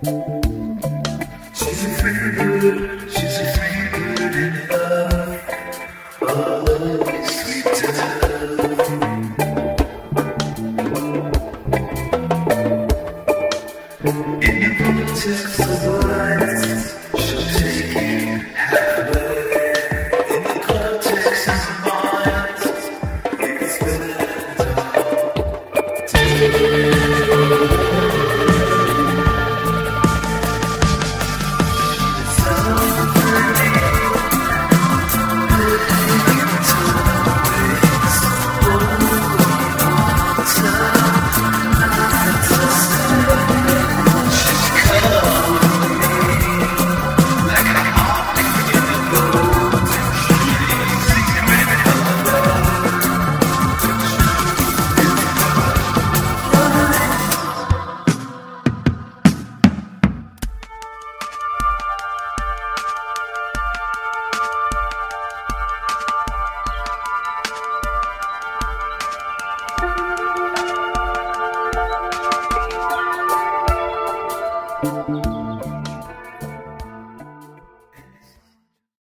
She's a free she's a free bird love. Oh, sweet dove. In the vortex